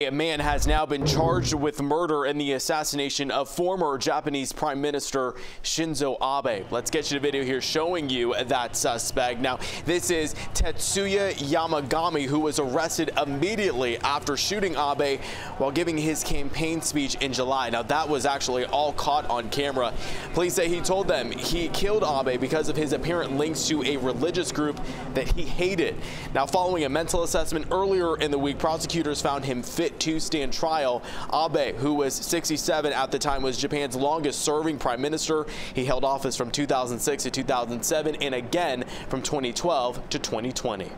A man has now been charged with murder in the assassination of former Japanese Prime Minister Shinzo Abe. Let's get you the video here showing you that suspect. Now, this is Tetsuya Yamagami, who was arrested immediately after shooting Abe while giving his campaign speech in July. Now, that was actually all caught on camera. Police say he told them he killed Abe because of his apparent links to a religious group that he hated. Now, following a mental assessment earlier in the week, prosecutors found him to stand trial. Abe, who was 67 at the time, was Japan's longest serving prime minister. He held office from 2006 to 2007 and again from 2012 to 2020.